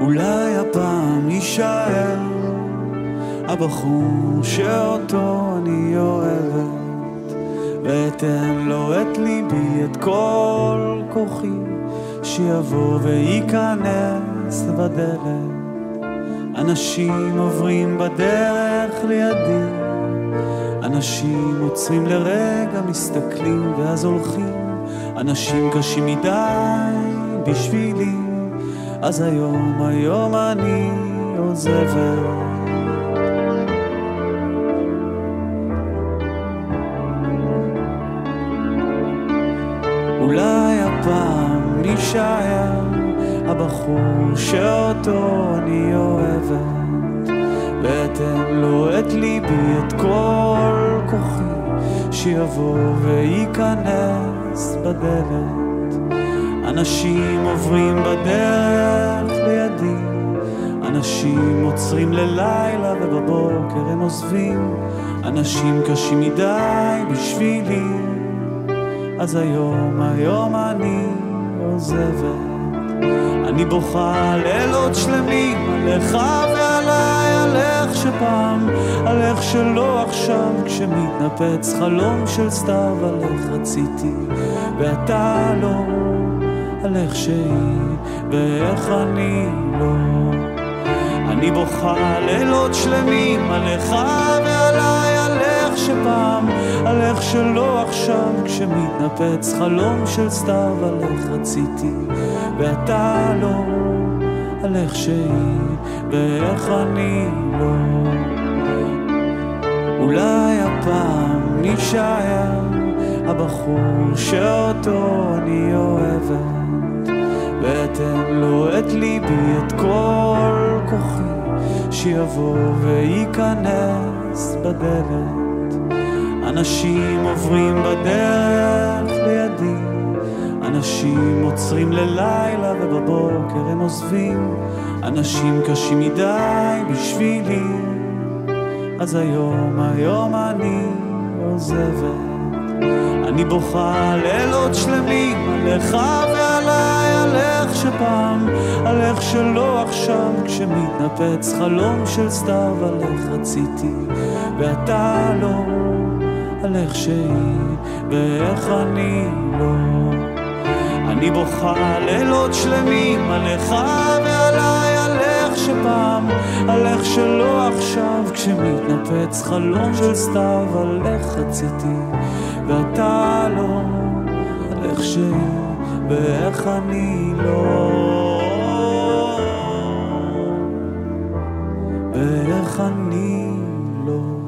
אולי הפעם יישאר הבחור שאותו אני אוהבת ואתן לו את ליבי, את כל כוחי שיבוא וייכנס בדלת. אנשים עוברים בדרך לידי אנשים עוצרים לרגע, מסתכלים ואז הולכים. אנשים קשים מדי בשבילי אז היום, היום אני עוזבת. אולי הפעם נישאר הבחור שאותו אני אוהבת. ואתן לו את ליבי, את כל כוחי שיבוא וייכנס בדלת אנשים עוברים בדרך לידי. אנשים עוצרים ללילה ובבוקר הם עוזבים. אנשים קשים מדי בשבילי. אז היום, היום אני עוזבת. אני בוכה לילות שלמים עליך ועליי, על איך שפעם, על איך שלא עכשיו, כשמתנפץ חלום של סתיו, על איך רציתי, ואתה לא, על איך שהיא, ואיך אני לא. אני בוכה לילות שלמים עליך ועליי, על איך שפעם, על איך שלא עכשיו, כשמתנפץ חלום של סתיו, על איך רציתי, ואתה לא, על איך שהיא, ואיך אני לא. אולי הפעם נישאר הבחור שאותו אני אוהבת, ואתן לו את ליבי, את כל כוחי, שיבוא וייכנס בדלת. אנשים עוברים בדרך לידי, אנשים עוצרים ללילה ובבוקר הם עוזבים, אנשים קשים מדי בשבילי, אז היום, היום אני עוזבת. אני בוכה לילות שלמים עליך ועליי, על איך שפעם, על איך שלא עכשיו, כשמתנפץ חלום של סתיו, על איך רציתי, ואתה לא, על איך שהיא, ואיך אני לא. אני בוכה לילות שלמים עליך ועליי, על איך שפעם, על איך שלא עכשיו, כשמתנפץ חלום של סתיו, על איך רציתי, ואתה לא, איך ואיך אני לא. ואיך אני לא.